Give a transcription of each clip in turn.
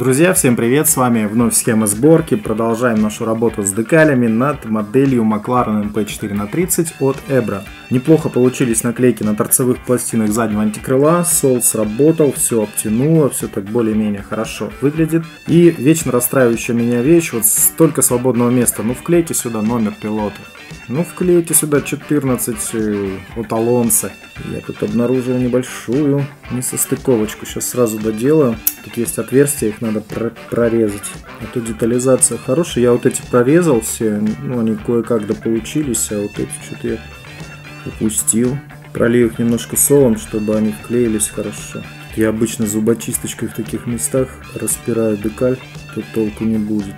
Друзья, всем привет! С вами вновь схема сборки. Продолжаем нашу работу с декалями над моделью McLaren MP4 на 30 от Ebra. Неплохо получились наклейки на торцевых пластинах заднего антикрыла. Сол сработал, все обтянуло, все так более-менее хорошо выглядит. И вечно расстраивающая меня вещь, вот столько свободного места. Ну вклейте сюда номер пилота. Ну вклейте сюда 14 э, от Алонса. Я тут обнаружил небольшую несостыковочку. Сейчас сразу доделаю. Тут есть отверстия, их надо пр прорезать. А тут детализация хорошая. Я вот эти прорезал все. Ну, они кое-как дополучились, а вот эти что-то я упустил. Пролью их немножко солом, чтобы они вклеились хорошо. Я обычно зубочисточкой в таких местах распираю декаль, тут толку не будет.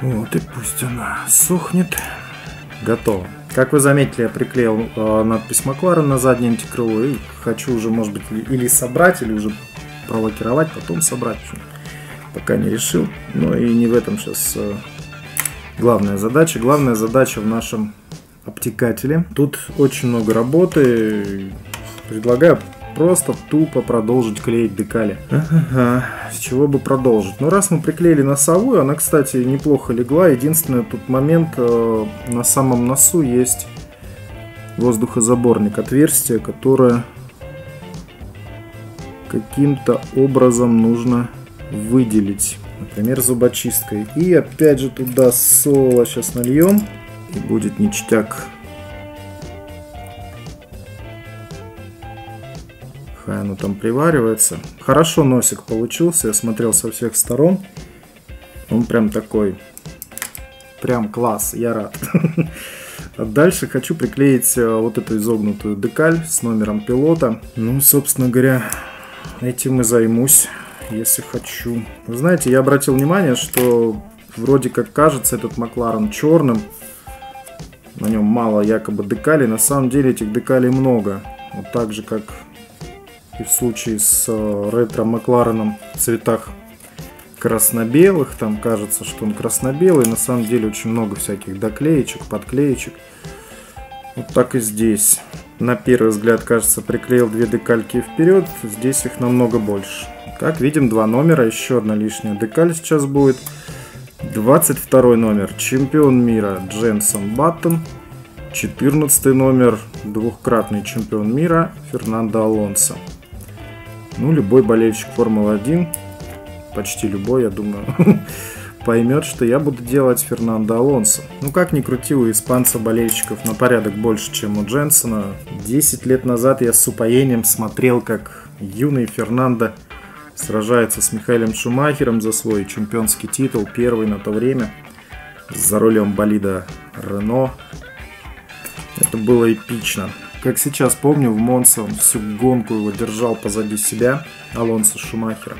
Вот и пусть она сохнет. Готово. Как вы заметили, я приклеил э, надпись Макларен на заднее антикрыло и хочу уже, может быть, или собрать, или уже пролакировать, потом собрать. Пока не решил. Но и не в этом сейчас э, главная задача. Главная задача в нашем обтекателе. Тут очень много работы. Предлагаю просто тупо продолжить клеить декали. Ага, с чего бы продолжить? Ну, раз мы приклеили носовую, она, кстати, неплохо легла. Единственный тут момент, э, на самом носу есть воздухозаборник, отверстие, которое каким-то образом нужно выделить. Например, зубочисткой. И опять же туда соло сейчас нальем. И будет ништяк. Хай оно там приваривается. Хорошо носик получился. Я смотрел со всех сторон. Он прям такой. Прям класс. Я рад. А дальше хочу приклеить э, вот эту изогнутую декаль с номером пилота. Ну, собственно говоря, этим и займусь, если хочу. Вы знаете, я обратил внимание, что вроде как кажется этот Макларен черным. На нем мало якобы декалей. На самом деле этих декалей много. Вот так же, как и в случае с э, ретро Маклареном в цветах красно-белых. Там кажется, что он красно-белый. На самом деле очень много всяких доклеечек, подклеечек. Вот так и здесь. На первый взгляд, кажется, приклеил две декальки вперед. Здесь их намного больше. Как видим, два номера. Еще одна лишняя декаль сейчас будет. 22 номер. Чемпион мира Дженсон Баттон. 14 номер. Двухкратный чемпион мира Фернандо Алонсо. Ну, любой болельщик Формулы-1, почти любой, я думаю, поймет, что я буду делать Фернандо Алонсо. Ну, как ни крути, у испанца болельщиков на порядок больше, чем у Дженсона. Десять лет назад я с упоением смотрел, как юный Фернандо сражается с Михаилом Шумахером за свой чемпионский титул, первый на то время, за рулем болида Рено. Это было эпично. Как сейчас помню, в Монце он всю гонку его держал позади себя, Алонсо Шумахера.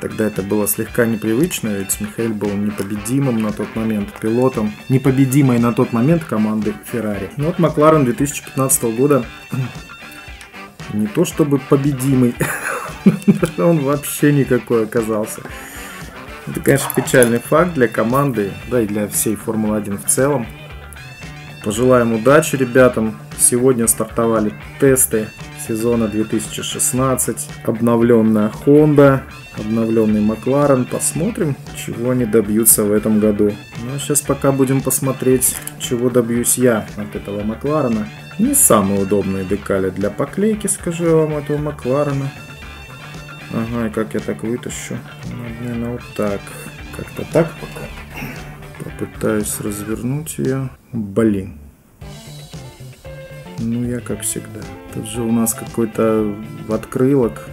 Тогда это было слегка непривычно, ведь Михаил был непобедимым на тот момент пилотом, непобедимой на тот момент команды Феррари. Но вот Макларен 2015 года не то чтобы победимый, он вообще никакой оказался. Это, конечно, печальный факт для команды, да и для всей Формулы-1 в целом. Пожелаем удачи ребятам. Сегодня стартовали тесты сезона 2016. Обновленная Honda, обновленный Макларен. Посмотрим, чего они добьются в этом году. Ну а сейчас пока будем посмотреть, чего добьюсь я от этого Макларена. Не самые удобные декали для поклейки, скажу вам, этого Макларена. Ага, и как я так вытащу? Наверное, вот так. Как-то так пока. Попытаюсь развернуть ее. Блин. Ну, я как всегда. Тут же у нас какой-то открылок.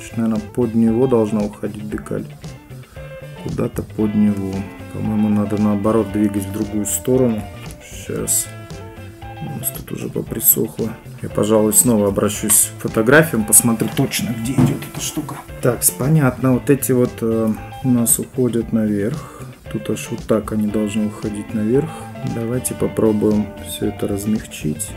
Чуть, наверное, под него должна уходить декаль. Куда-то под него. По-моему, надо наоборот двигать в другую сторону. Сейчас. У нас тут уже поприсохло. Я, пожалуй, снова обращусь к фотографиям, посмотрю точно, где идет эта штука. Так, понятно. Вот эти вот э, у нас уходят наверх. Тут аж вот так они должны уходить наверх. Давайте попробуем все это размягчить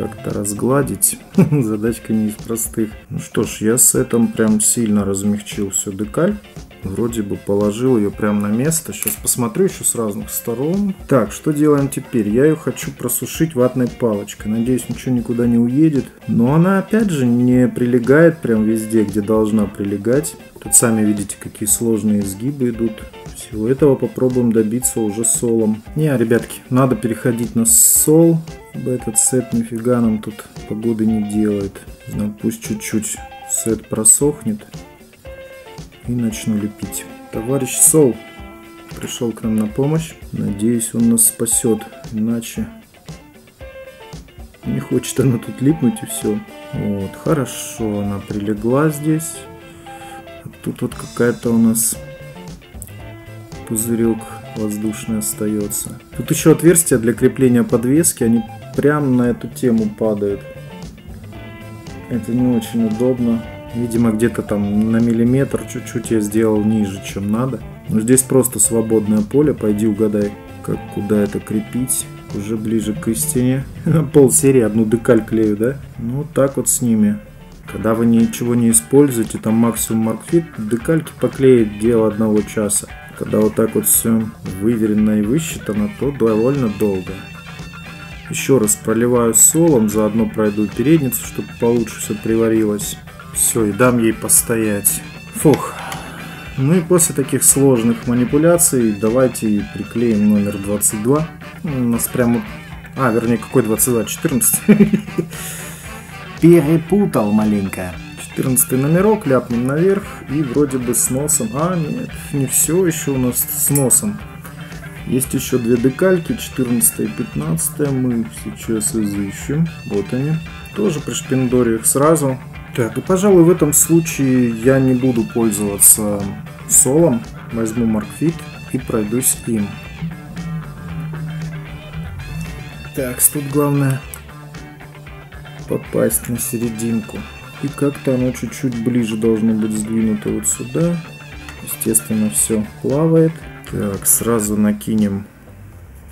как-то разгладить. Задачка не из простых. Ну что ж, я с этим прям сильно размягчил всю декаль. Вроде бы положил ее прямо на место. Сейчас посмотрю еще с разных сторон. Так, что делаем теперь? Я ее хочу просушить ватной палочкой. Надеюсь, ничего никуда не уедет. Но она опять же не прилегает прям везде, где должна прилегать. Тут сами видите, какие сложные изгибы идут. Всего этого попробуем добиться уже солом. Не, ребятки, надо переходить на сол. Этот сет нифига нам тут погоды не делает. Ну, пусть чуть-чуть сет просохнет и начну лепить. Товарищ Сол пришел к нам на помощь. Надеюсь, он нас спасет, иначе не хочет она тут липнуть и все. Вот, хорошо, она прилегла здесь. А тут вот какая-то у нас пузырек воздушный остается. Тут еще отверстия для крепления подвески, они прямо на эту тему падают. Это не очень удобно. Видимо, где-то там на миллиметр чуть-чуть я сделал ниже, чем надо. Но здесь просто свободное поле. Пойди угадай, как куда это крепить. Уже ближе к истине. Пол серии одну декаль клею, да? Ну, так вот с ними. Когда вы ничего не используете, там максимум маркфит, декальки поклеить дело одного часа. Когда вот так вот все выверено и высчитано, то довольно долго. Еще раз проливаю солом, заодно пройду передницу, чтобы получше все приварилось. Все, и дам ей постоять. Фух. Ну и после таких сложных манипуляций давайте приклеим номер 22. У нас прямо... А, вернее, какой 22? 14. Перепутал маленько. 14 номерок, ляпнем наверх и вроде бы с носом. А, нет, не все еще у нас с носом. Есть еще две декальки, 14 и 15 мы сейчас изыщем. Вот они. Тоже пришпиндорю их сразу. Так, и пожалуй в этом случае я не буду пользоваться солом. Возьму Маркфит и пройдусь им. Так, тут главное попасть на серединку. И как-то оно чуть-чуть ближе должно быть сдвинуто вот сюда. Естественно, все плавает. Так, сразу накинем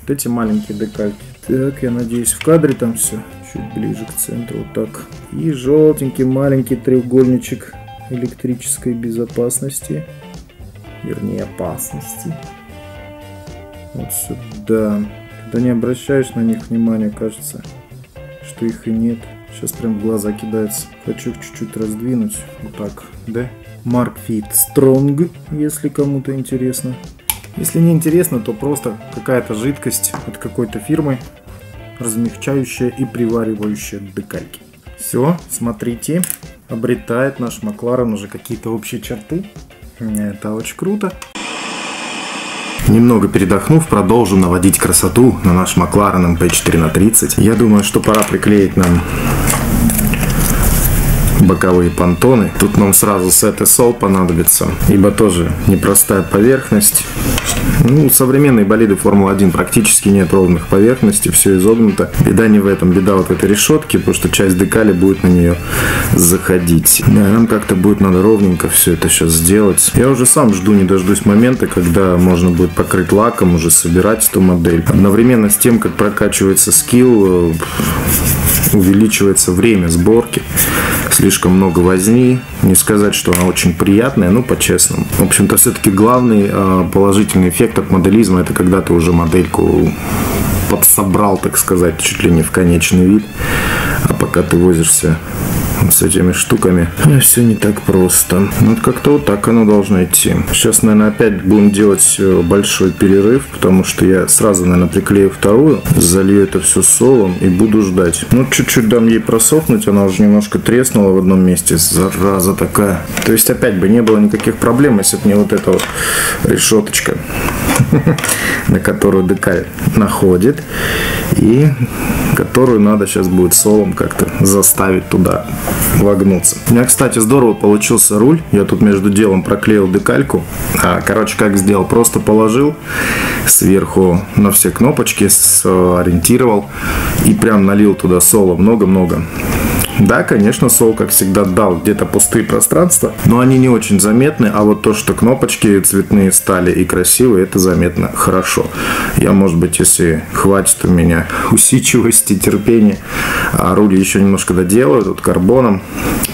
вот эти маленькие декальки. Так, я надеюсь, в кадре там все чуть ближе к центру, вот так. И желтенький маленький треугольничек электрической безопасности, вернее опасности. Вот сюда. Когда не обращаешь на них внимания, кажется, что их и нет. Сейчас прям в глаза кидается. Хочу их чуть-чуть раздвинуть. Вот так, да? Mark Fit Strong, если кому-то интересно. Если не интересно, то просто какая-то жидкость от какой-то фирмы размягчающая и приваривающая декальки. Все, смотрите, обретает наш Макларен уже какие-то общие черты. Это очень круто. Немного передохнув, продолжим наводить красоту на наш Макларен MP4 на 30. Я думаю, что пора приклеить нам боковые понтоны. Тут нам сразу сет и сол понадобится, ибо тоже непростая поверхность. Ну, у современной болиды Формулы-1 практически нет ровных поверхностей, все изогнуто. Беда не в этом, беда вот в этой решетке, потому что часть декали будет на нее заходить. Да, нам как-то будет надо ровненько все это сейчас сделать. Я уже сам жду, не дождусь момента, когда можно будет покрыть лаком, уже собирать эту модель. Одновременно с тем, как прокачивается скилл, увеличивается время сборки. Слишком много возни. Не сказать, что она очень приятная, ну, по-честному. В общем-то, все-таки главный э, положительный эффект от моделизма – это когда ты уже модельку подсобрал, так сказать, чуть ли не в конечный вид. А пока ты возишься с этими штуками. Все не так просто. Ну, вот как-то вот так оно должно идти. Сейчас, наверное, опять будем делать э, большой перерыв, потому что я сразу, наверное, приклею вторую, залью это все солом и буду ждать. Ну, чуть-чуть дам ей просохнуть, она уже немножко треснула в одном месте, зараза такая. То есть, опять бы не было никаких проблем, если бы не вот эта вот решеточка, на которую декаль находит, и которую надо сейчас будет солом как-то заставить туда вогнуться. У меня, кстати, здорово получился руль. Я тут между делом проклеил декальку. А, короче, как сделал? Просто положил сверху на все кнопочки, ориентировал и прям налил туда соло много-много. Да, конечно, Сол, как всегда, дал где-то пустые пространства, но они не очень заметны, а вот то, что кнопочки цветные стали и красивые, это заметно хорошо. Я, может быть, если хватит у меня усидчивости, терпения, а руль еще немножко доделаю, тут карбоном,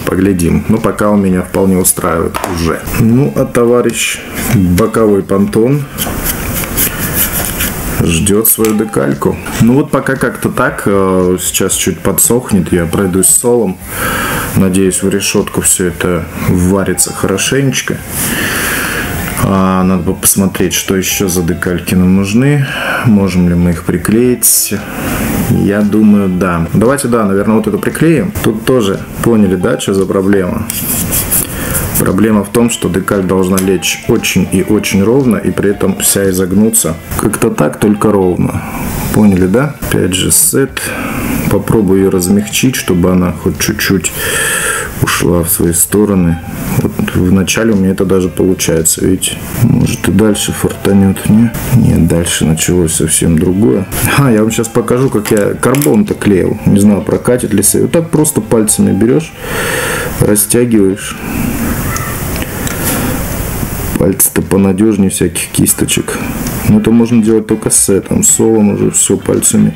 поглядим. Но пока у меня вполне устраивает уже. Ну, а товарищ боковой понтон ждет свою декальку. Ну вот пока как-то так. Э, сейчас чуть подсохнет, я пройдусь солом. Надеюсь, в решетку все это варится хорошенечко. А, надо бы посмотреть, что еще за декальки нам нужны. Можем ли мы их приклеить. Я думаю, да. Давайте, да, наверное, вот это приклеим. Тут тоже поняли, да, что за проблема? Проблема в том, что декаль должна лечь очень и очень ровно, и при этом вся изогнуться. Как-то так, только ровно. Поняли, да? Опять же, сет. Попробую ее размягчить, чтобы она хоть чуть-чуть ушла в свои стороны. Вот вначале у меня это даже получается, видите? Может и дальше фортанет, не? Нет, дальше началось совсем другое. А, я вам сейчас покажу, как я карбон-то клеил. Не знаю, прокатит ли все. Вот так просто пальцами берешь, растягиваешь Пальцы-то понадежнее всяких кисточек. Но это можно делать только с сетом. Солом уже все пальцами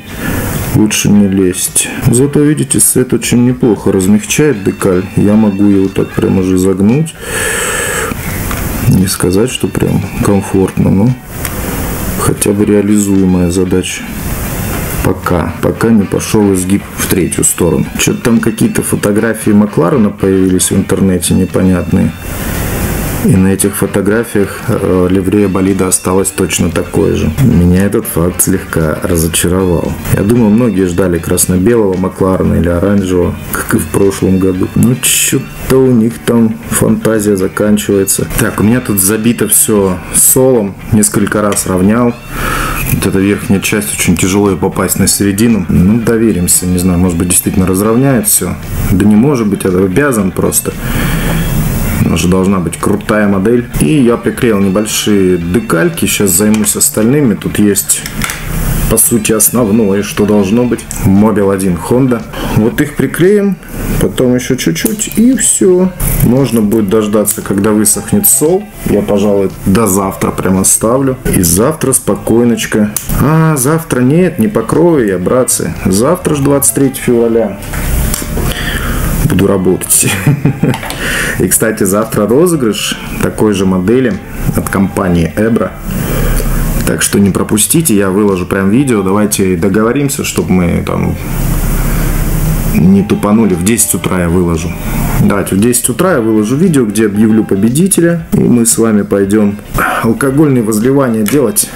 лучше не лезть. Зато, видите, сет очень неплохо размягчает декаль. Я могу его так прям уже загнуть. Не сказать, что прям комфортно, но хотя бы реализуемая задача. Пока, пока не пошел изгиб в третью сторону. Что-то там какие-то фотографии Макларена появились в интернете непонятные. И на этих фотографиях э, ливрея болида осталась точно такой же. Меня этот факт слегка разочаровал. Я думаю, многие ждали красно-белого Макларена или оранжевого, как и в прошлом году. Ну, что-то у них там фантазия заканчивается. Так, у меня тут забито все солом. Несколько раз равнял. Вот эта верхняя часть очень тяжело попасть на середину. Ну, доверимся, не знаю, может быть, действительно разровняет все. Да не может быть, это обязан просто. Она же должна быть крутая модель. И я приклеил небольшие декальки. Сейчас займусь остальными. Тут есть по сути основное, что должно быть. Мобил 1 Honda. Вот их приклеим, потом еще чуть-чуть и все. Можно будет дождаться, когда высохнет сол. Я, пожалуй, до завтра прямо оставлю. И завтра спокойночко. А, завтра нет, не покрою я, братцы. Завтра же 23 февраля буду работать. И, кстати, завтра розыгрыш такой же модели от компании Ebra. Так что не пропустите, я выложу прям видео. Давайте договоримся, чтобы мы там не тупанули. В 10 утра я выложу. Давайте в 10 утра я выложу видео, где объявлю победителя. И мы с вами пойдем алкогольные возливания делать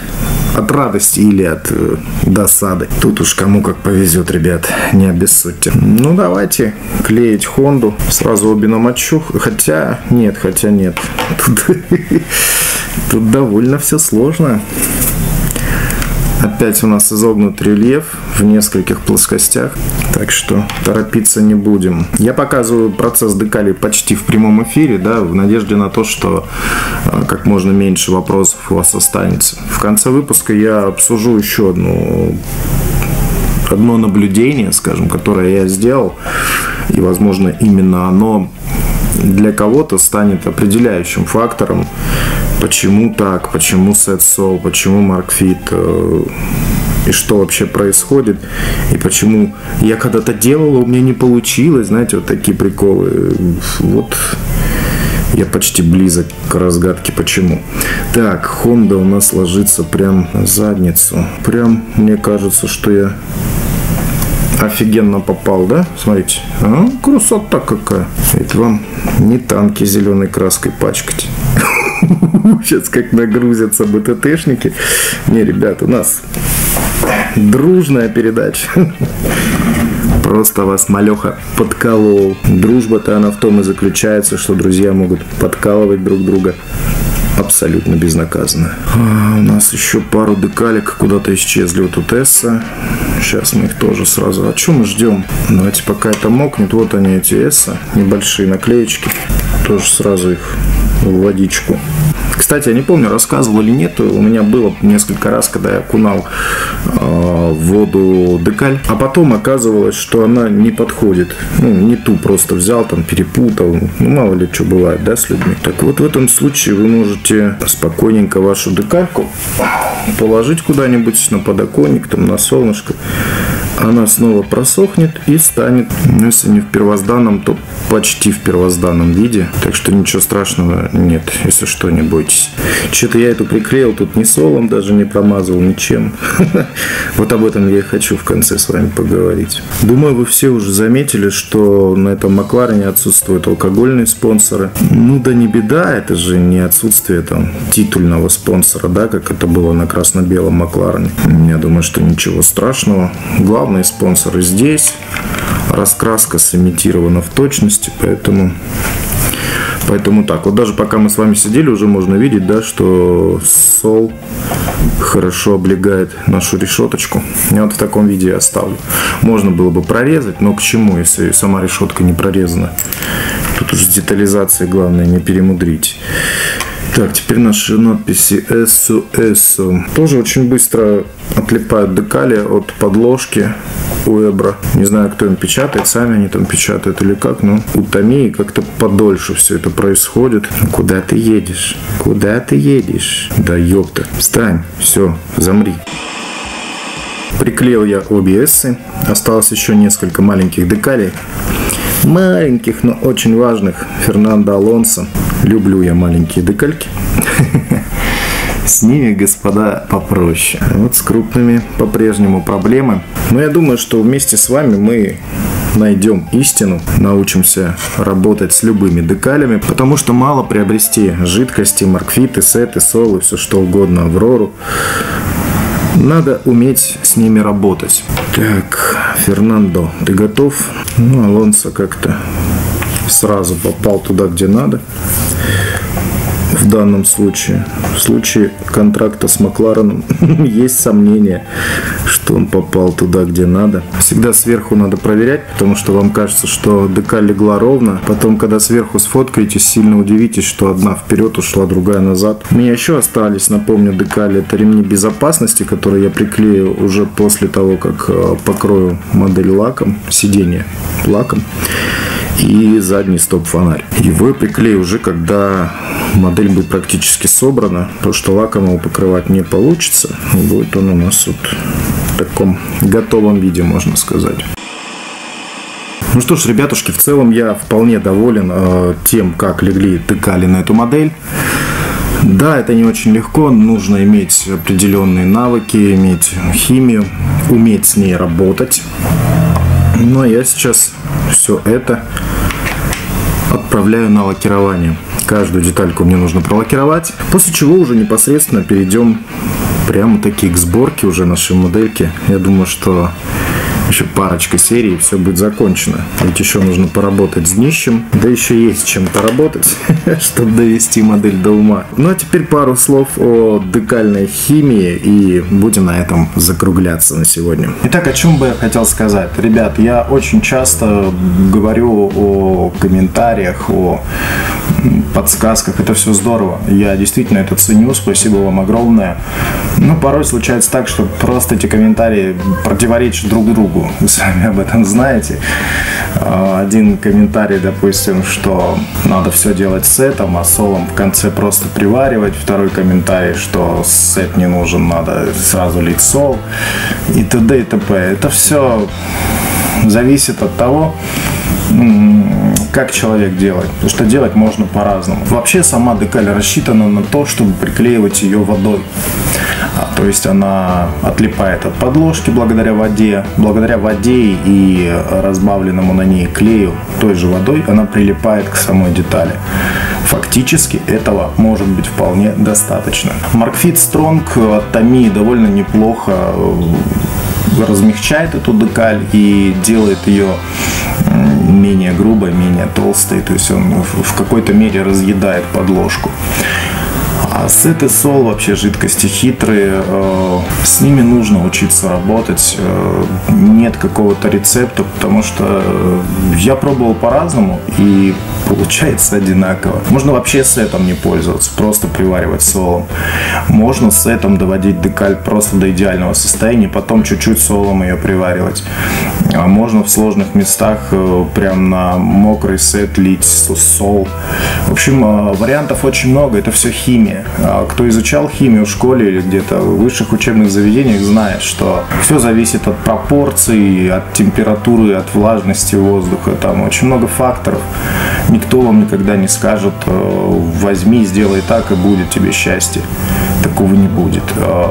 от радости или от э, досады. Тут уж кому как повезет, ребят, не обессудьте. Ну, давайте клеить Хонду. Сразу обе намочу. Хотя, нет, хотя нет. Тут, тут довольно все сложно. Опять у нас изогнут рельеф в нескольких плоскостях, так что торопиться не будем. Я показываю процесс декали почти в прямом эфире, да, в надежде на то, что а, как можно меньше вопросов у вас останется. В конце выпуска я обсужу еще одну одно наблюдение, скажем, которое я сделал, и, возможно, именно оно для кого-то станет определяющим фактором почему так, почему Set Soul, почему Mark э, и что вообще происходит, и почему я когда-то делала, у меня не получилось, знаете, вот такие приколы. Вот я почти близок к разгадке, почему. Так, Honda у нас ложится прям на задницу. Прям, мне кажется, что я офигенно попал, да? Смотрите. А, красота какая. Это вам не танки зеленой краской пачкать. Сейчас как нагрузятся БТТшники. Не, ребят, у нас дружная передача. Просто вас малеха подколол. Дружба-то она в том и заключается, что друзья могут подкалывать друг друга абсолютно безнаказанно. А, у нас еще пару декалек куда-то исчезли. Вот тут Эсса. Сейчас мы их тоже сразу... А чем мы ждем? Давайте пока это мокнет. Вот они эти Эсса. Небольшие наклеечки. Тоже сразу их водичку. Кстати, я не помню, рассказывал или нет, у меня было несколько раз, когда я окунал э, воду декаль, а потом оказывалось, что она не подходит. Ну, не ту просто взял, там, перепутал. Ну, мало ли что бывает, да, с людьми. Так вот, в этом случае вы можете спокойненько вашу декальку положить куда-нибудь на подоконник, там, на солнышко. Она снова просохнет и станет, ну, если не в первозданном, то почти в первозданном виде. Так что ничего страшного нет, если что, не бойтесь. Что-то я эту приклеил тут не солом, даже не промазывал ничем. Вот об этом я и хочу в конце с вами поговорить. Думаю, вы все уже заметили, что на этом Макларене отсутствуют алкогольные спонсоры. Ну да не беда, это же не отсутствие там титульного спонсора, да, как это было на красно-белом Макларене. Я думаю, что ничего страшного. Главные спонсоры здесь. Раскраска сымитирована в точности, поэтому Поэтому так, вот даже пока мы с вами сидели, уже можно видеть, да, что сол хорошо облегает нашу решеточку. Я вот в таком виде я оставлю. Можно было бы прорезать, но к чему, если сама решетка не прорезана? Тут уже с детализацией главное не перемудрить. Так, теперь наши надписи эссу. Тоже очень быстро отлипают декали от подложки у Эбра. Не знаю, кто им печатает, сами они там печатают или как, но у Томии как-то подольше все это происходит. Куда ты едешь? Куда ты едешь? Да ёпта. Встань, все, замри. Приклеил я обе. Осталось еще несколько маленьких декалей маленьких, но очень важных Фернандо Алонсо. Люблю я маленькие декальки. С ними, господа, попроще. Вот с крупными по-прежнему проблемы. Но я думаю, что вместе с вами мы найдем истину, научимся работать с любыми декалями, потому что мало приобрести жидкости, маркфиты, сеты, солы, все что угодно, аврору. Надо уметь с ними работать. Так, Фернандо, ты готов? Ну, Алонсо как-то сразу попал туда, где надо в данном случае. В случае контракта с Маклареном есть сомнения, что он попал туда, где надо. Всегда сверху надо проверять, потому что вам кажется, что ДК легла ровно. Потом, когда сверху сфоткаете, сильно удивитесь, что одна вперед ушла, другая назад. У меня еще остались, напомню, декали. Это ремни безопасности, которые я приклею уже после того, как э, покрою модель лаком, сиденье лаком и задний стоп-фонарь. Его я приклею уже, когда модель будет практически собрана, потому что лаком его покрывать не получится. Будет он у нас вот в таком готовом виде, можно сказать. Ну что ж, ребятушки, в целом я вполне доволен э, тем, как легли тыкали на эту модель. Да, это не очень легко, нужно иметь определенные навыки, иметь химию, уметь с ней работать. Но я сейчас все это отправляю на лакирование. Каждую детальку мне нужно пролакировать, после чего уже непосредственно перейдем прямо таки к сборке уже нашей модельки. Я думаю, что еще парочка серий, и все будет закончено. Ведь еще нужно поработать с днищем, да еще есть чем поработать, чтобы довести модель до ума. Ну а теперь пару слов о декальной химии, и будем на этом закругляться на сегодня. Итак, о чем бы я хотел сказать? Ребят, я очень часто говорю о комментариях, о подсказках, это все здорово. Я действительно это ценю, спасибо вам огромное. Но порой случается так, что просто эти комментарии противоречат друг другу. Вы сами об этом знаете. А, один комментарий, допустим, что надо все делать сетом, а солом в конце просто приваривать. Второй комментарий, что сет не нужен, надо сразу лить сол. И т.д. и т.п. Это все зависит от того, как человек делает. Потому что делать можно по-разному. Вообще сама декаль рассчитана на то, чтобы приклеивать ее водой. То есть она отлипает от подложки благодаря воде. Благодаря воде и разбавленному на ней клею той же водой она прилипает к самой детали. Фактически этого может быть вполне достаточно. Markfit Strong от Tamiya довольно неплохо э, размягчает эту декаль и делает ее менее грубой, менее толстой, то есть он в какой-то мере разъедает подложку. А сет и сол вообще жидкости хитрые, э, с ними нужно учиться работать. Э, нет какого-то рецепта, потому что я пробовал по-разному и получается одинаково. Можно вообще сетом не пользоваться, просто приваривать солом. Можно сетом доводить декаль просто до идеального состояния, потом чуть-чуть солом ее приваривать. А можно в сложных местах э, прям на мокрый сет лить сол. В общем, э, вариантов очень много, это все химия. А кто изучал химию в школе или где-то в высших учебных заведениях, знает, что все зависит от пропорций, от температуры, от влажности воздуха. Там очень много факторов. Никто вам никогда не скажет, э, возьми, сделай так, и будет тебе счастье. Такого не будет.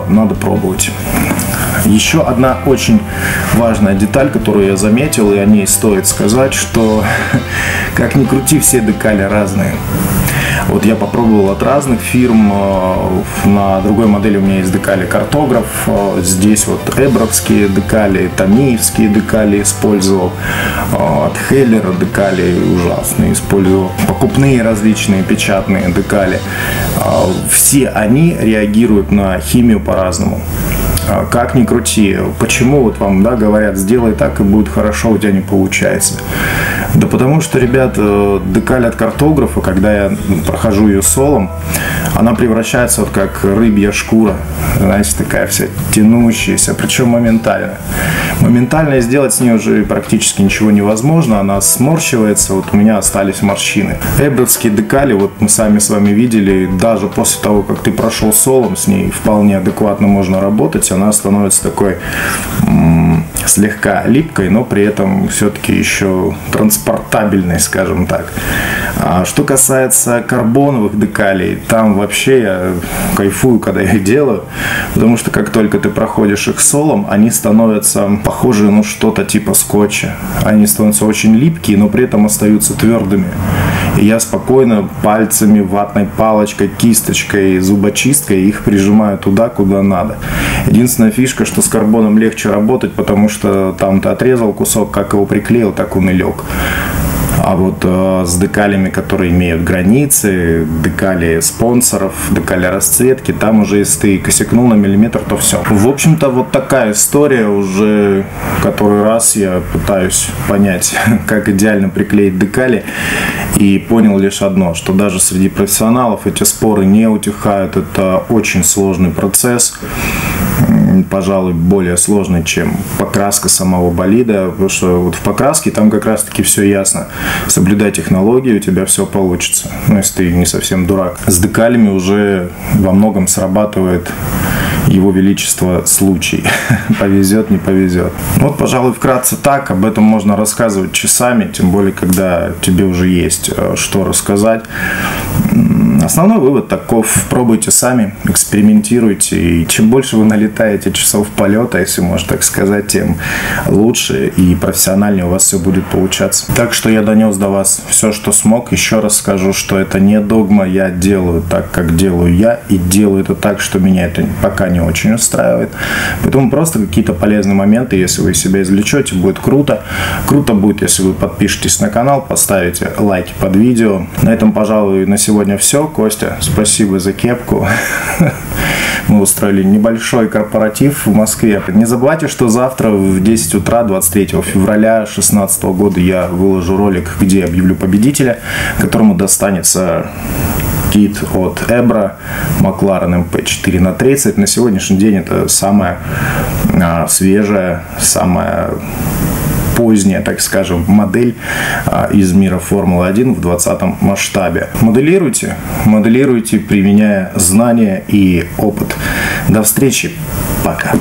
Надо пробовать. Еще одна очень важная деталь, которую я заметил, и о ней стоит сказать, что как ни крути, все декали разные. Вот я попробовал от разных фирм. Э, на другой модели у меня есть декали картограф. Э, здесь вот эбровские декали, томиевские декали использовал. Э, от Хеллера декали ужасные использовал. Покупные различные печатные декали. Все они реагируют на химию по-разному. А, как ни крути, почему вот вам да, говорят, сделай так и будет хорошо, у тебя не получается. Да потому что, ребят, э, декаль от картографа, когда я прохожу ее солом, она превращается вот как рыбья шкура, знаете, такая вся тянущаяся, причем моментально. Моментально сделать с ней уже практически ничего невозможно, она сморщивается, вот у меня остались морщины. Эбровские декали, вот мы сами с вами видели, даже после того, как ты прошел солом, с ней вполне адекватно можно работать, она становится такой слегка липкой, но при этом все-таки еще транспортабельной, скажем так. А что касается карбоновых декалей, там вообще я кайфую, когда я их делаю, потому что как только ты проходишь их солом, они становятся похожи на что-то типа скотча. Они становятся очень липкие, но при этом остаются твердыми. Я спокойно пальцами, ватной палочкой, кисточкой, зубочисткой их прижимаю туда, куда надо. Единственная фишка, что с карбоном легче работать, потому что там ты отрезал кусок, как его приклеил, так он и лег. А вот э, с декалями, которые имеют границы, декали спонсоров, декали расцветки, там уже если ты косякнул на миллиметр, то все. В общем-то, вот такая история уже который раз я пытаюсь понять, как идеально приклеить декали. И понял лишь одно, что даже среди профессионалов эти споры не утихают. Это очень сложный процесс пожалуй, более сложный, чем покраска самого болида, потому что вот в покраске там как раз-таки все ясно. Соблюдай технологии, у тебя все получится. Ну, если ты не совсем дурак. С декалями уже во многом срабатывает его величество случай. повезет, не повезет. Вот, пожалуй, вкратце так. Об этом можно рассказывать часами, тем более, когда тебе уже есть э, что рассказать. Основной вывод таков. Пробуйте сами, экспериментируйте. И чем больше вы налетаете часов полета, если можно так сказать, тем лучше и профессиональнее у вас все будет получаться. Так что я донес до вас все, что смог. Еще раз скажу, что это не догма. Я делаю так, как делаю я. И делаю это так, что меня это пока не очень устраивает. Поэтому просто какие-то полезные моменты, если вы себя извлечете, будет круто. Круто будет, если вы подпишетесь на канал, поставите лайки под видео. На этом, пожалуй, на сегодня все. Костя, спасибо за кепку. Мы устроили небольшой корпоратив в Москве. Не забывайте, что завтра в 10 утра 23 февраля 2016 года я выложу ролик, где объявлю победителя, которому достанется кит от Эбра McLaren MP4 на 30. На сегодняшний день это самая а, свежая, самая поздняя, так скажем, модель а, из мира Формулы-1 в 20 масштабе. Моделируйте, моделируйте, применяя знания и опыт. До встречи, пока.